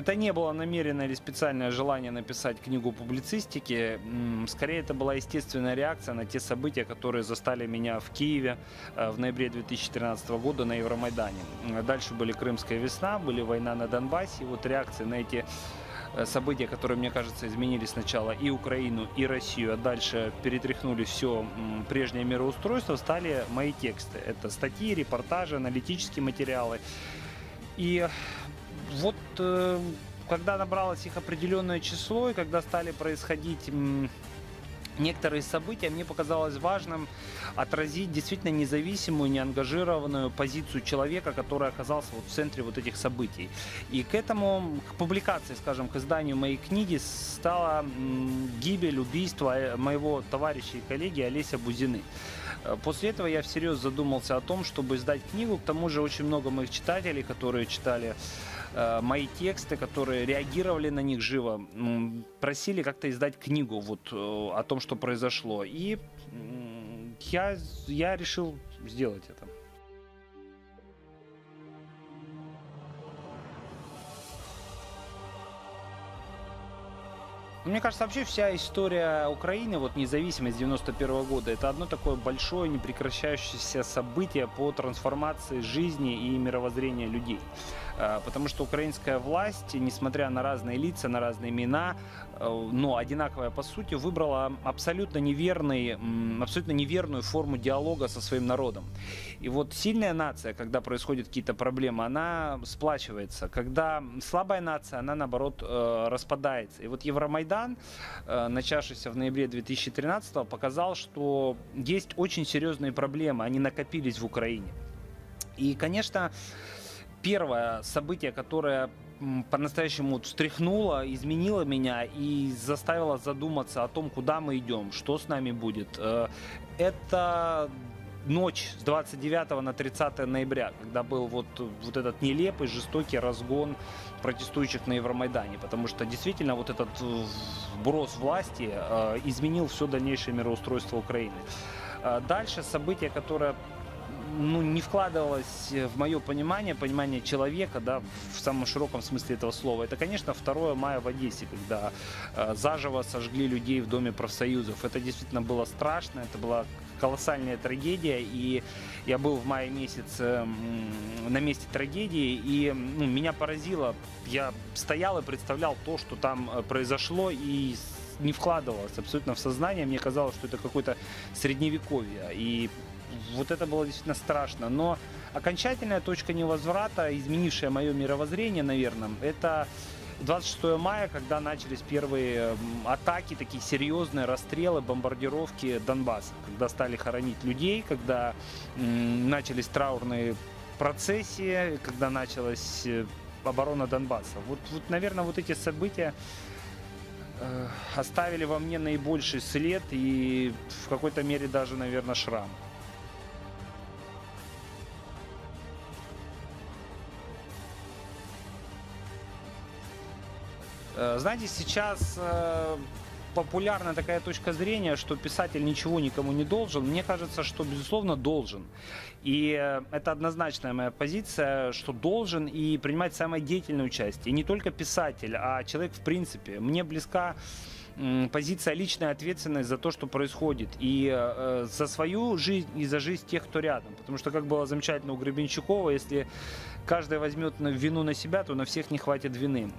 Это не было намеренное или специальное желание написать книгу публицистики. Скорее, это была естественная реакция на те события, которые застали меня в Киеве э, в ноябре 2013 года на Евромайдане. Дальше были Крымская весна, были война на Донбассе. И вот реакции на эти э, события, которые, мне кажется, изменили сначала и Украину, и Россию, а дальше перетряхнули все прежнее мироустройство, стали мои тексты. Это статьи, репортажи, аналитические материалы. И вот э, когда набралось их определенное число, и когда стали происходить некоторые события, мне показалось важным отразить действительно независимую, неангажированную позицию человека, который оказался вот в центре вот этих событий. И к этому, к публикации, скажем, к изданию моей книги стала гибель, убийство э, моего товарища и коллеги Олеся Бузины. Э, После этого я всерьез задумался о том, чтобы издать книгу. К тому же очень много моих читателей, которые читали мои тексты, которые реагировали на них живо, просили как-то издать книгу вот э, о том, что произошло. И я, я решил сделать это. Мне кажется, вообще вся история Украины, вот независимость 91 года, это одно такое большое, непрекращающееся событие по трансформации жизни и мировоззрения людей. А, Потому что украинская власть, несмотря на разные лица, на разные имена, э, но одинаковая по сути, выбрала абсолютно неверный, абсолютно неверную форму диалога со своим народом. И вот сильная нация, когда происходят какие-то проблемы, она сплачивается. Когда слабая нация, она наоборот э, распадается. И вот Евромайдан, э, начавшийся в ноябре 2013 показал, что есть очень серьезные проблемы, они накопились в Украине. И, конечно, первое событие, которое по-настоящему встряхнуло, изменило меня и заставило задуматься о том, куда мы идем, что с нами будет. Э, Это ночь с 29 на 30 ноября, когда был вот, вот этот нелепый, жестокий разгон протестующих на Евромайдане, потому что действительно вот этот э, вброс власти э, изменил все дальнейшее мироустройство Украины. Э, Дальше событие, которое ну, не вкладывалось в мое понимание, понимание человека, да, в самом широком смысле этого слова. Это, конечно, 2 мая в Одессе, когда э, заживо сожгли людей в Доме профсоюзов. Это действительно было страшно, это была колоссальная трагедия, и я был в мае месяце м, на месте трагедии, и ну, меня поразило, я стоял и представлял то, что там э, произошло, и не вкладывалось абсолютно в сознание, мне казалось, что это какое-то средневековье, и вот это было действительно страшно. Но окончательная точка невозврата, изменившая мое мировоззрение, наверное, это 26 мая, когда начались первые м, атаки, такие серьезные расстрелы, бомбардировки Донбасса, когда стали хоронить людей, когда начались траурные процессии, когда началась э, оборона Донбасса. Вот, вот наверное, вот эти события э, оставили во мне наибольший след и в какой-то мере даже, наверное, шрам. Знаете, сейчас э, популярна такая точка зрения, что писатель ничего никому не должен. Мне кажется, что, безусловно, должен. И э, это однозначная моя позиция, что должен и принимать самое деятельное участие. И не только писатель, а человек в принципе. Мне близка позиция личная ответственность за то, что происходит. И э, за свою жизнь, и за жизнь тех, кто рядом. Потому что, как было замечательно у Гребенщикова, если каждый возьмет вину на себя, то на всех не хватит вины.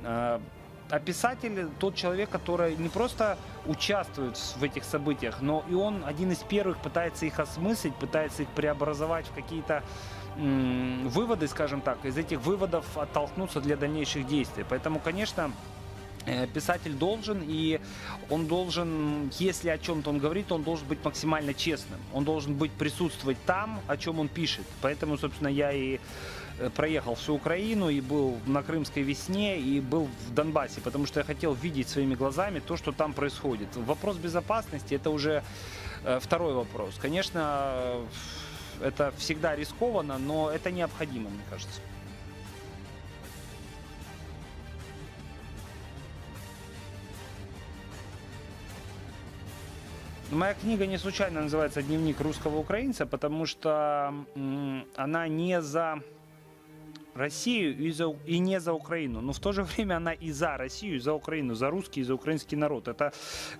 А, писатель тот человек, который не просто участвует в этих событиях, но и он один из первых пытается их осмыслить, пытается их преобразовать в какие-то выводы, скажем так, из этих выводов оттолкнуться для дальнейших действий. Поэтому, конечно, писатель должен, и он должен, если о чем-то он говорит, он должен быть максимально честным. Он должен быть присутствовать там, о чем он пишет. Поэтому, собственно, я и э, проехал всю Украину и был на Крымской весне и был в Донбассе, потому что я хотел видеть своими глазами то, что там происходит. Вопрос безопасности это уже э, второй вопрос. Конечно, э, это всегда рискованно, но это необходимо, мне кажется. Моя книга не случайно называется «Дневник русского украинца», потому что она не за Россию и, за, и не за Украину, но в то же время она и за Россию, и за Украину, за русский и за украинский народ. Это,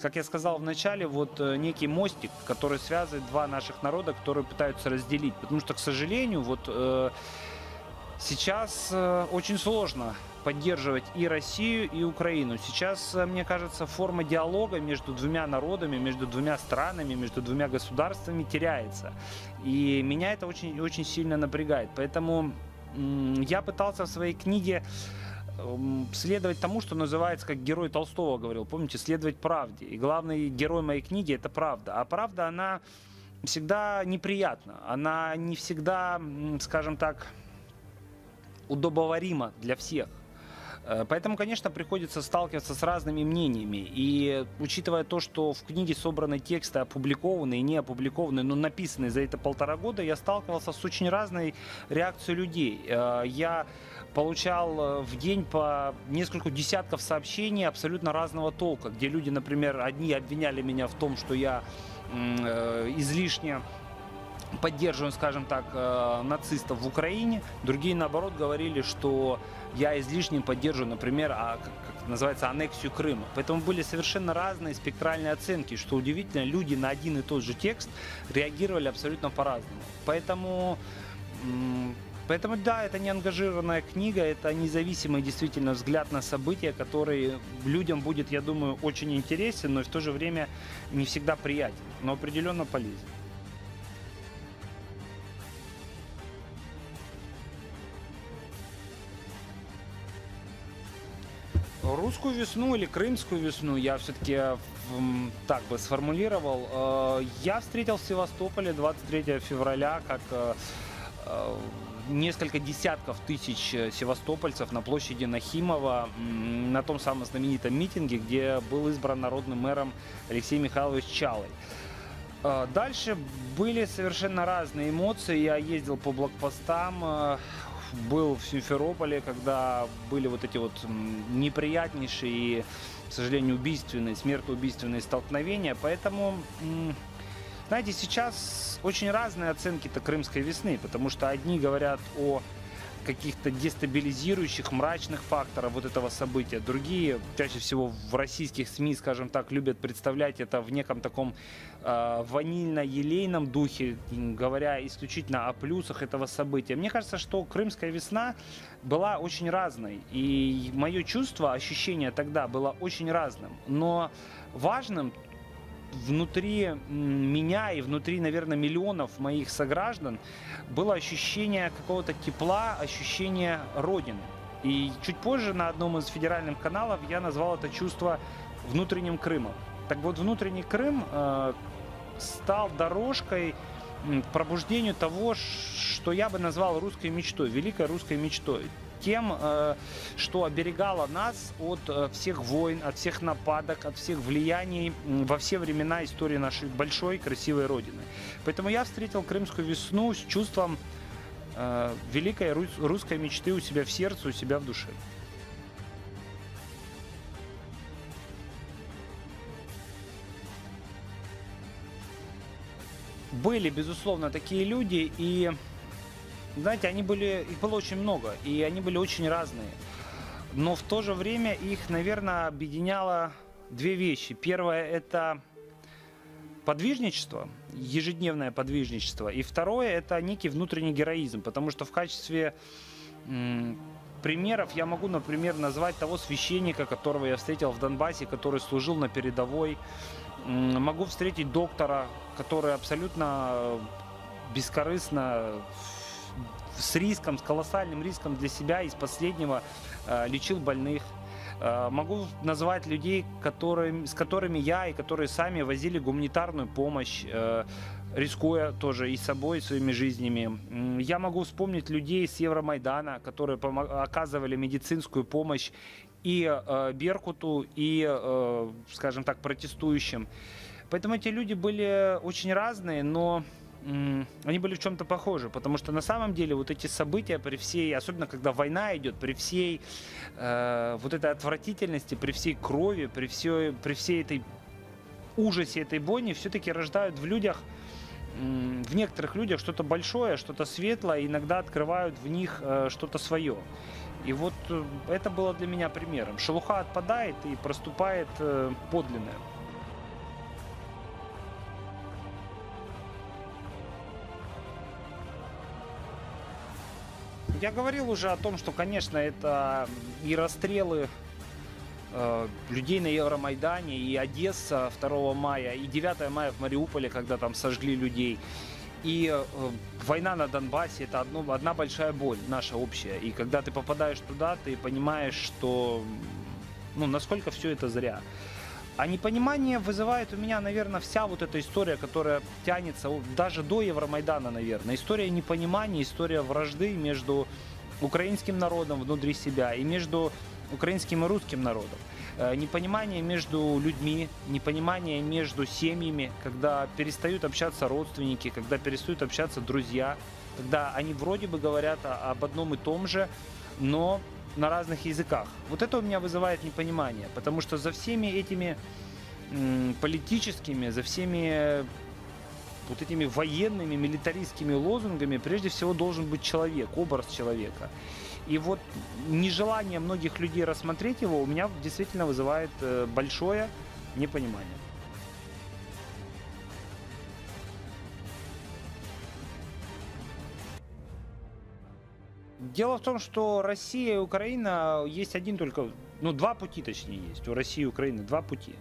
как я сказал в начале, вот э, некий мостик, который связывает два наших народа, которые пытаются разделить. Потому что, к сожалению, вот э, сейчас э, очень сложно поддерживать и Россию, и Украину. Сейчас, э, мне кажется, форма диалога между двумя народами, между двумя странами, между двумя государствами теряется. И меня это очень, очень сильно напрягает. Поэтому я пытался в своей книге эм, следовать тому, что называется, как герой Толстого говорил, помните, следовать правде. И главный герой моей книги это правда. А правда, она всегда неприятна. Она не всегда, скажем так, удобоварима для всех. Э, поэтому, конечно, приходится сталкиваться с разными мнениями. И учитывая то, что в книге собраны тексты опубликованные и не опубликованные, но написанные за это полтора года, я сталкивался с очень разной реакцией людей. Э, я получал э, в день по несколько десятков сообщений абсолютно разного толка, где люди, например, одни обвиняли меня в том, что я излишне поддерживаем, скажем так, нацистов в Украине. Другие, наоборот, говорили, что я излишне поддерживаю, например, а, как называется, аннексию Крыма. Поэтому были совершенно разные спектральные оценки, что удивительно, люди на один и тот же текст реагировали абсолютно по-разному. Поэтому Поэтому да, это не ангажированная книга, это независимый действительно взгляд на события, который людям будет, я думаю, очень интересен, но в то же время не всегда приятен, но определенно полезен. Русскую весну или крымскую весну я все-таки так бы сформулировал. Э, я встретил в Севастополе 23 февраля как э, э, несколько десятков тысяч севастопольцев на площади Нахимова на том самом знаменитом митинге, где был избран народным мэром Алексей Михайлович Чалый. Дальше были совершенно разные эмоции. Я ездил по блокпостам, был в Симферополе, когда были вот эти вот неприятнейшие и, к сожалению, убийственные, смертоубийственные столкновения. Поэтому, знаете, сейчас очень разные оценки-то крымской весны, потому что одни говорят о каких-то дестабилизирующих, мрачных факторов вот этого события. Другие, чаще всего в российских СМИ, скажем так, любят представлять это в неком таком э, ванильно-елейном духе, говоря исключительно о плюсах этого события. Мне кажется, что Крымская весна была очень разной. И мое чувство, ощущение тогда было очень разным. Но важным внутри меня и внутри, наверное, миллионов моих сограждан было ощущение какого-то тепла, ощущение Родины. И чуть позже на одном из федеральных каналов я назвал это чувство внутренним Крымом. Так вот, внутренний Крым э, стал дорожкой к пробуждению того, что я бы назвал русской мечтой, великой русской мечтой тем, э, что оберегало нас от э, всех войн, от всех нападок, от всех влияний во все времена истории нашей большой красивой Родины. Поэтому я встретил Крымскую весну с чувством э, великой русской мечты у себя в сердце, у себя в душе. Были, безусловно, такие люди, и знаете, они были, их было очень много, и они были очень разные. Но в то же время их, наверное, объединяло две вещи. Первое – это подвижничество, ежедневное подвижничество. И второе – это некий внутренний героизм, потому что в качестве примеров я могу, например, назвать того священника, которого я встретил в Донбассе, который служил на передовой. Могу встретить доктора, который абсолютно бескорыстно с риском, с колоссальным риском для себя из последнего э, лечил больных. Э, могу назвать людей, которые, с которыми я и которые сами возили гуманитарную помощь, э, рискуя тоже и собой, и своими жизнями. Я могу вспомнить людей с Евромайдана, которые оказывали медицинскую помощь и э, Беркуту, и, э, скажем так, протестующим. Поэтому эти люди были очень разные, но они были в чем-то похожи, потому что на самом деле вот эти события при всей, особенно когда война идет, при всей э, вот этой отвратительности, при всей крови, при всей, при всей этой ужасе этой бойни, все-таки рождают в людях в некоторых людях что-то большое, что-то светлое, иногда открывают в них э, что-то свое. И вот э, это было для меня примером. Шелуха отпадает и проступает э, подлинное. Я говорил уже о том, что, конечно, это и расстрелы э, людей на Евромайдане, и Одесса 2 мая, и 9 мая в Мариуполе, когда там сожгли людей. И э, война на Донбассе это одно, одна большая боль, наша общая. И когда ты попадаешь туда, ты понимаешь, что ну, насколько все это зря. А непонимание вызывает у меня, наверное, вся вот эта история, которая тянется даже до Евромайдана, наверное. История непонимания, история вражды между украинским народом внутри себя и между украинским и русским народом. Э, непонимание между людьми, непонимание между семьями, когда перестают общаться родственники, когда перестают общаться друзья, когда они вроде бы говорят об одном и том же, но на разных языках. Вот это у меня вызывает непонимание, потому что за всеми этими политическими, за всеми вот этими военными, милитаристскими лозунгами прежде всего должен быть человек, образ человека. И вот нежелание многих людей рассмотреть его у меня действительно вызывает э, большое непонимание. Дело в том, что Россия и Украина есть один только, ну два пути точнее есть. У России и Украины два пути.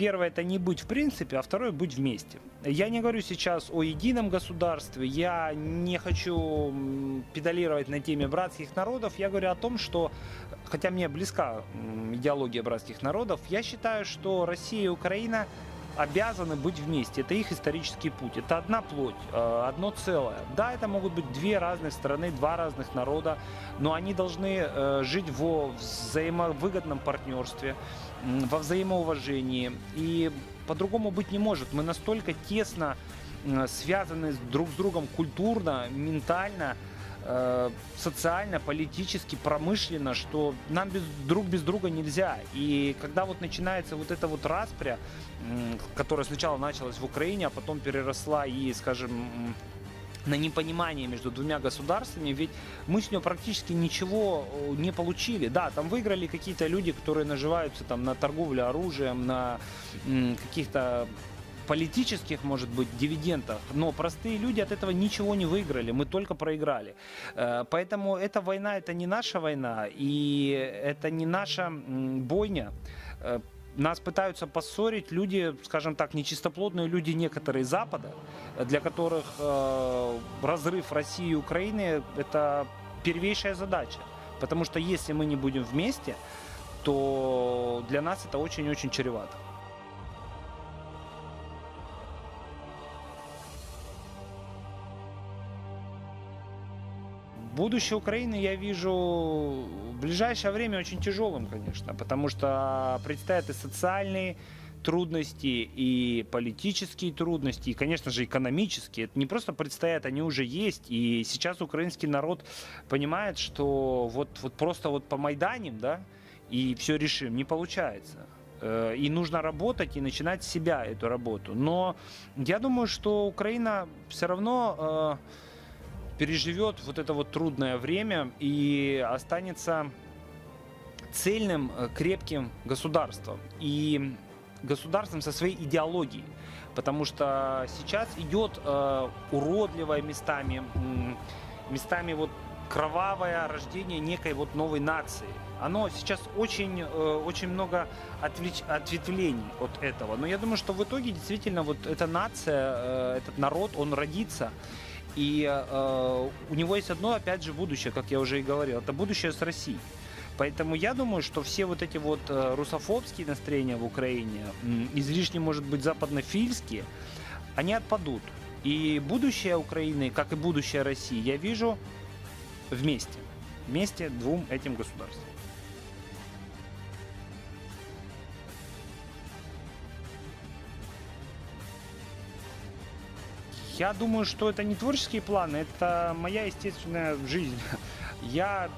Первое это не быть в принципе, а второе быть вместе. Я не говорю сейчас о едином государстве, я не хочу педалировать на теме братских народов, я говорю о том, что, хотя мне близка идеология братских народов, я считаю, что Россия и Украина обязаны быть вместе. Это их исторический путь. Это одна плоть, э, одно целое. Да, это могут быть две разных страны, два разных народа, но они должны э, жить во взаимовыгодном партнерстве во взаимоуважении. И по-другому быть не может. Мы настолько тесно связаны друг с другом культурно, ментально, э, социально, политически, промышленно, что нам без, друг без друга нельзя. И когда вот начинается вот эта вот распря, которая сначала началась в Украине, а потом переросла и, скажем, на непонимание между двумя государствами, ведь мы с нее практически ничего э, не получили. Да, там выиграли какие-то люди, которые наживаются там на торговле оружием, на каких-то политических, может быть, дивидендах, но простые люди от этого ничего не выиграли, мы только проиграли. Э, поэтому эта война, это не наша война, и это не наша бойня э, нас пытаются поссорить люди, скажем так, нечистоплотные люди некоторые Запада, для которых э, разрыв России и Украины – это первейшая задача. Потому что если мы не будем вместе, то для нас это очень-очень чревато. Будущее Украины я вижу в ближайшее время очень тяжелым, конечно, потому что предстоят и социальные трудности, и политические трудности, и, конечно же, экономические. Это не просто предстоят, они уже есть. И сейчас украинский народ понимает, что вот, вот просто вот по Майданам, да, и все решим, не получается. Э, и нужно работать и начинать с себя эту работу. Но я думаю, что Украина все равно э, переживет вот это вот трудное время и останется цельным, э, крепким государством. И государством со своей идеологией. Потому что сейчас идет э, уродливое местами, местами вот кровавое рождение некой вот новой нации. Оно сейчас очень, э, очень много отвлеч... ответвлений от этого. Но я думаю, что в итоге действительно вот эта нация, э, этот народ, он родится. И э, у него есть одно, опять же, будущее, как я уже и говорил. Это будущее с Россией. Поэтому я думаю, что все вот эти вот э, русофобские настроения в Украине, излишне, может быть, западнофильские, они отпадут. И будущее Украины, как и будущее России, я вижу вместе. Вместе двум этим государствам. Я думаю, что это не творческие планы, это моя естественная жизнь. Я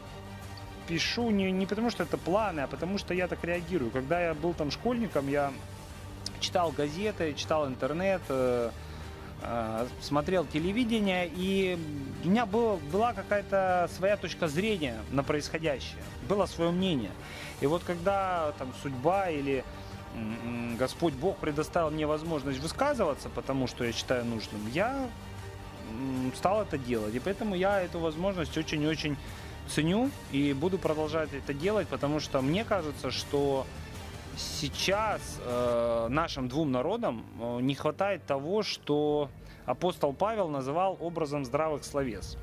пишу не, не потому, что это планы, а потому, что я так реагирую. Когда я был там школьником, я читал газеты, читал интернет, э, э, смотрел телевидение, и у меня было, была какая-то своя точка зрения на происходящее, было свое мнение. И вот когда там судьба или Господь Бог предоставил мне возможность высказываться, потому что я считаю нужным, я стал это делать. И поэтому я эту возможность очень-очень ценю и буду продолжать это делать, потому что мне кажется, что сейчас э, нашим двум народам э, не хватает того, что апостол Павел называл образом здравых словес.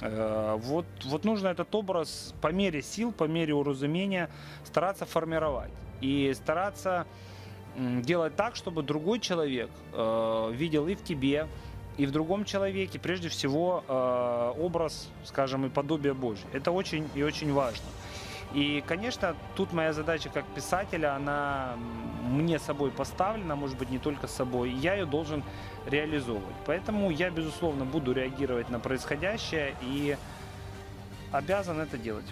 Э, вот, вот нужно этот образ по мере сил, по мере уразумения стараться формировать и стараться делать так, чтобы другой человек э, видел и в тебе, и в другом человеке, прежде всего, э, образ, скажем, и подобие Божье. Это очень и очень важно. И, конечно, тут моя задача как писателя, она мне собой поставлена, может быть, не только собой, я ее должен реализовывать. Поэтому я, безусловно, буду реагировать на происходящее и обязан это делать.